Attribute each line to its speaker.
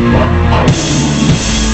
Speaker 1: Oh, oh, oh.